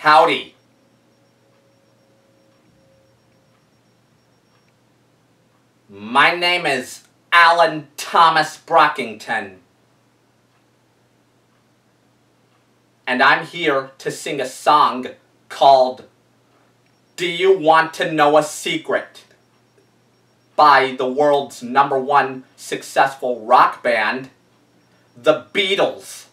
Howdy. My name is Alan Thomas Brockington. And I'm here to sing a song called Do You Want to Know a Secret? by the world's number one successful rock band, the Beatles.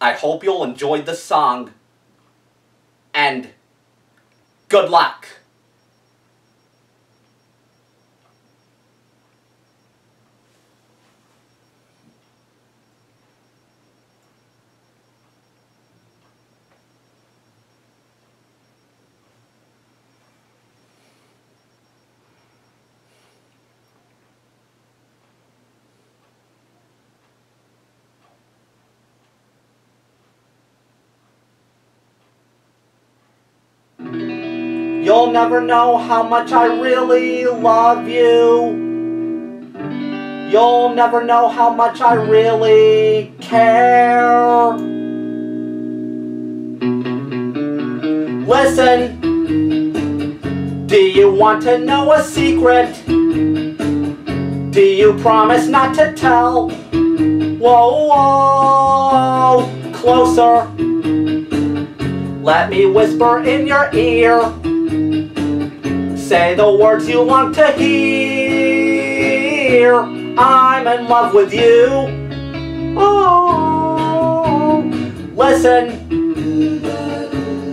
I hope you'll enjoy the song and good luck. You'll never know how much I really love you. You'll never know how much I really care. Listen, do you want to know a secret? Do you promise not to tell? Whoa, whoa, closer. Let me whisper in your ear. Say the words you want to hear. I'm in love with you. Oh, listen.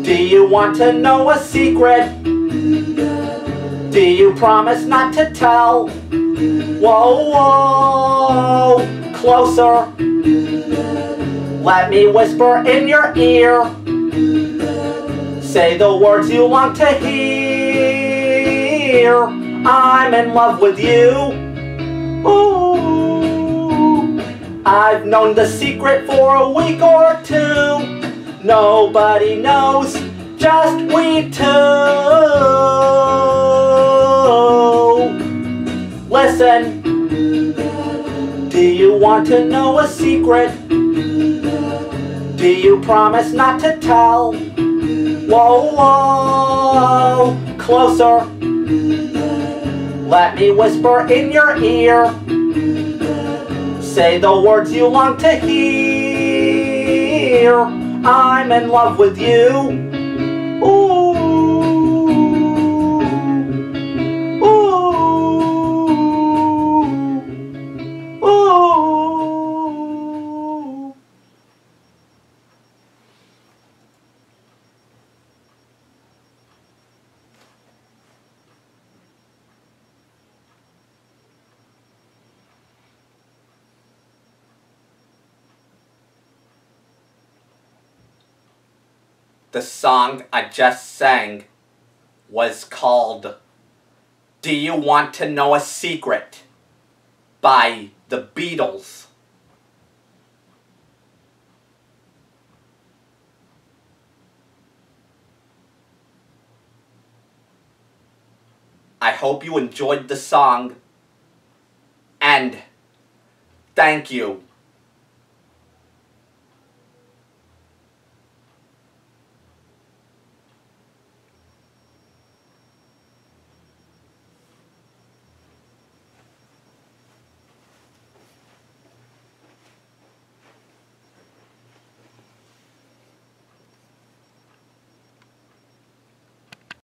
Do you want to know a secret? Do you promise not to tell? Whoa, whoa, closer. Let me whisper in your ear. Say the words you want to hear. I'm in love with you. Ooh. I've known the secret for a week or two. Nobody knows, just we two. Listen, do you want to know a secret? Do you promise not to tell? Whoa, whoa, closer. Let me whisper in your ear. Say the words you long to hear. I'm in love with you. Ooh. The song I just sang was called Do You Want to Know a Secret by the Beatles. I hope you enjoyed the song and thank you.